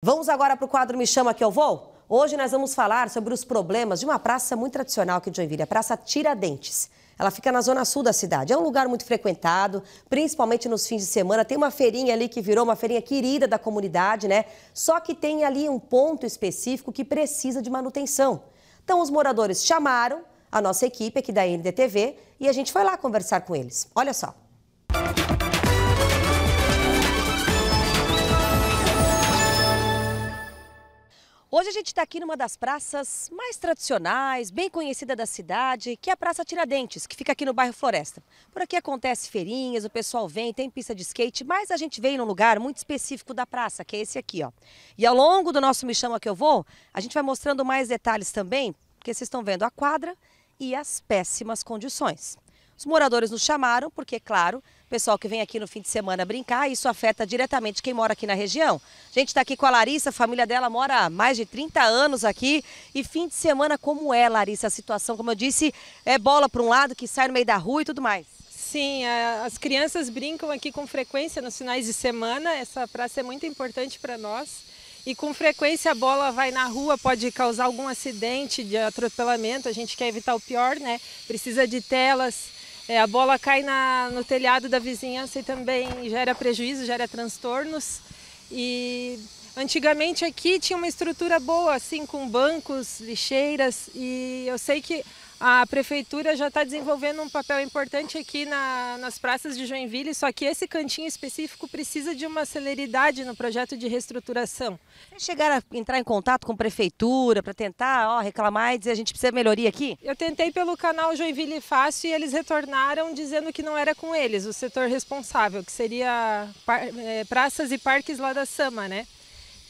Vamos agora para o quadro Me Chama Que Eu Vou? Hoje nós vamos falar sobre os problemas de uma praça muito tradicional aqui de Joinville, a Praça Tiradentes. Ela fica na zona sul da cidade. É um lugar muito frequentado, principalmente nos fins de semana. Tem uma feirinha ali que virou uma feirinha querida da comunidade, né? Só que tem ali um ponto específico que precisa de manutenção. Então os moradores chamaram a nossa equipe aqui da NDTV e a gente foi lá conversar com eles. Olha só. Hoje a gente está aqui numa das praças mais tradicionais, bem conhecida da cidade, que é a Praça Tiradentes, que fica aqui no bairro Floresta. Por aqui acontece feirinhas, o pessoal vem, tem pista de skate, mas a gente veio num lugar muito específico da praça, que é esse aqui, ó. E ao longo do nosso Me Chama Que Eu Vou, a gente vai mostrando mais detalhes também, porque vocês estão vendo a quadra e as péssimas condições. Os moradores nos chamaram porque, claro, pessoal que vem aqui no fim de semana brincar, isso afeta diretamente quem mora aqui na região. A gente está aqui com a Larissa, a família dela mora há mais de 30 anos aqui. E fim de semana, como é, Larissa, a situação? Como eu disse, é bola para um lado que sai no meio da rua e tudo mais. Sim, as crianças brincam aqui com frequência nos finais de semana. Essa praça é muito importante para nós. E com frequência a bola vai na rua, pode causar algum acidente de atropelamento. A gente quer evitar o pior, né? Precisa de telas, é, a bola cai na, no telhado da vizinhança e também gera prejuízo, gera transtornos. E antigamente aqui tinha uma estrutura boa, assim, com bancos, lixeiras, e eu sei que a prefeitura já está desenvolvendo um papel importante aqui na, nas praças de Joinville, só que esse cantinho específico precisa de uma celeridade no projeto de reestruturação. Vocês chegaram a entrar em contato com a prefeitura para tentar ó, reclamar e dizer a gente precisa de melhoria aqui? Eu tentei pelo canal Joinville Fácil e eles retornaram dizendo que não era com eles, o setor responsável, que seria é, praças e parques lá da Sama, né?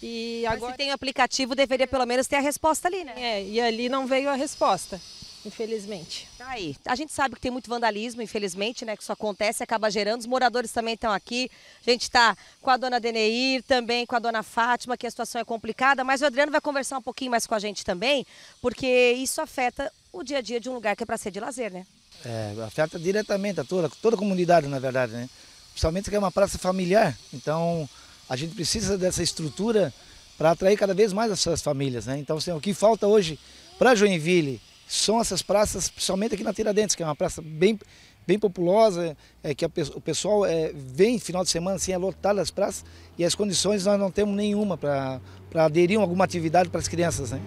E agora... Mas se tem aplicativo, deveria pelo menos ter a resposta ali, né? É, e ali não veio a resposta infelizmente. Tá aí. A gente sabe que tem muito vandalismo, infelizmente, né? Que isso acontece, acaba gerando. Os moradores também estão aqui. A gente está com a dona Deneir, também com a dona Fátima, que a situação é complicada, mas o Adriano vai conversar um pouquinho mais com a gente também, porque isso afeta o dia a dia de um lugar que é para ser de lazer, né? É, afeta diretamente a toda, toda a comunidade, na verdade, né? Principalmente que é uma praça familiar, então a gente precisa dessa estrutura para atrair cada vez mais essas famílias, né? Então, assim, o que falta hoje para Joinville são essas praças, principalmente aqui na Tiradentes, que é uma praça bem, bem populosa, é, que a, o pessoal é, vem final de semana assim, é lotado as praças e as condições nós não temos nenhuma para aderir a alguma atividade para as crianças. Né?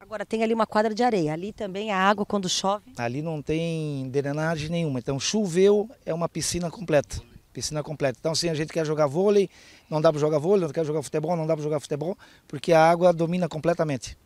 Agora tem ali uma quadra de areia, ali também a água quando chove? Ali não tem drenagem nenhuma, então choveu é uma piscina completa. Piscina completa. Então, se a gente quer jogar vôlei, não dá para jogar vôlei, não quer jogar futebol, não dá para jogar futebol, porque a água domina completamente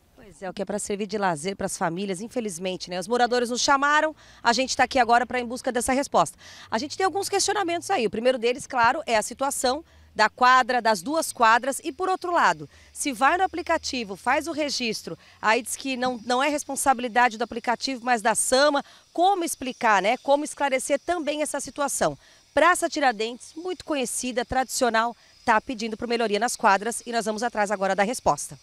é o que é para servir de lazer para as famílias, infelizmente, né? Os moradores nos chamaram, a gente está aqui agora para em busca dessa resposta. A gente tem alguns questionamentos aí. O primeiro deles, claro, é a situação da quadra, das duas quadras e por outro lado, se vai no aplicativo, faz o registro, aí diz que não, não é responsabilidade do aplicativo, mas da SAMA, como explicar, né? Como esclarecer também essa situação. Praça Tiradentes, muito conhecida, tradicional, está pedindo por melhoria nas quadras e nós vamos atrás agora da resposta.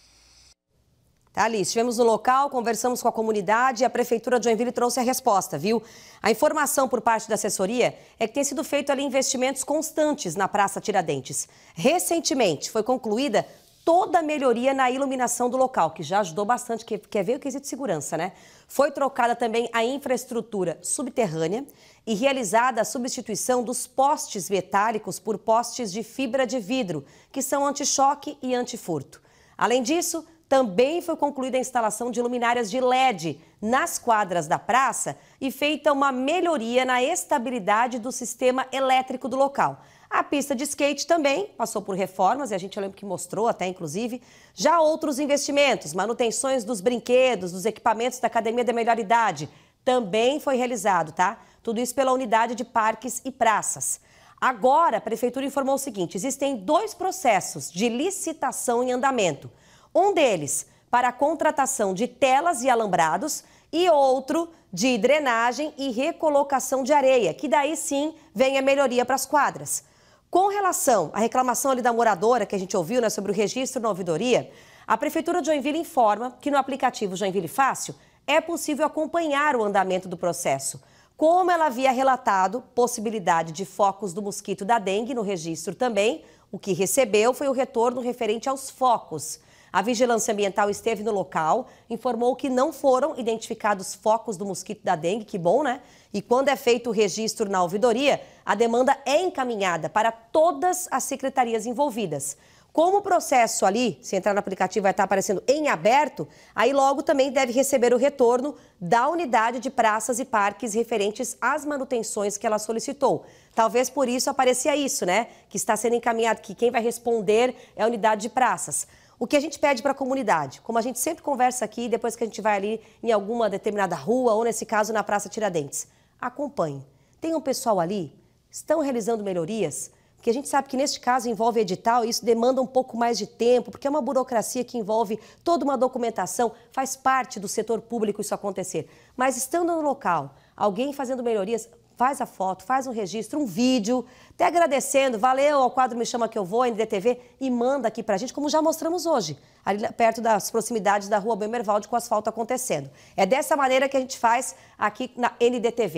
Tá, ali, estivemos no local, conversamos com a comunidade e a Prefeitura de Joinville trouxe a resposta, viu? A informação por parte da assessoria é que tem sido feito ali investimentos constantes na Praça Tiradentes. Recentemente foi concluída toda a melhoria na iluminação do local, que já ajudou bastante, que quer ver o quesito de segurança, né? Foi trocada também a infraestrutura subterrânea e realizada a substituição dos postes metálicos por postes de fibra de vidro, que são anti-choque e anti-furto. Além disso, também foi concluída a instalação de luminárias de LED nas quadras da praça e feita uma melhoria na estabilidade do sistema elétrico do local. A pista de skate também passou por reformas, e a gente lembra que mostrou até, inclusive, já outros investimentos, manutenções dos brinquedos, dos equipamentos da Academia da Melhor Idade, também foi realizado, tá? Tudo isso pela unidade de parques e praças. Agora, a Prefeitura informou o seguinte, existem dois processos de licitação em andamento. Um deles para a contratação de telas e alambrados e outro de drenagem e recolocação de areia, que daí sim vem a melhoria para as quadras. Com relação à reclamação ali da moradora que a gente ouviu né, sobre o registro na ouvidoria, a Prefeitura de Joinville informa que no aplicativo Joinville Fácil é possível acompanhar o andamento do processo. como ela havia relatado possibilidade de focos do mosquito da dengue no registro também, o que recebeu foi o retorno referente aos focos. A Vigilância Ambiental esteve no local, informou que não foram identificados focos do mosquito da dengue, que bom, né? E quando é feito o registro na ouvidoria, a demanda é encaminhada para todas as secretarias envolvidas. Como o processo ali, se entrar no aplicativo, vai estar aparecendo em aberto, aí logo também deve receber o retorno da unidade de praças e parques referentes às manutenções que ela solicitou. Talvez por isso aparecia isso, né? Que está sendo encaminhado, que quem vai responder é a unidade de praças. O que a gente pede para a comunidade, como a gente sempre conversa aqui, depois que a gente vai ali em alguma determinada rua, ou nesse caso na Praça Tiradentes, acompanhe. Tem um pessoal ali, estão realizando melhorias, porque a gente sabe que neste caso envolve edital e isso demanda um pouco mais de tempo, porque é uma burocracia que envolve toda uma documentação, faz parte do setor público isso acontecer. Mas estando no local, alguém fazendo melhorias, faz a foto, faz um registro, um vídeo, até agradecendo, valeu ao quadro Me Chama Que Eu Vou, NDTV, e manda aqui pra gente, como já mostramos hoje, ali perto das proximidades da rua Bemervalde com asfalto acontecendo. É dessa maneira que a gente faz aqui na NDTV.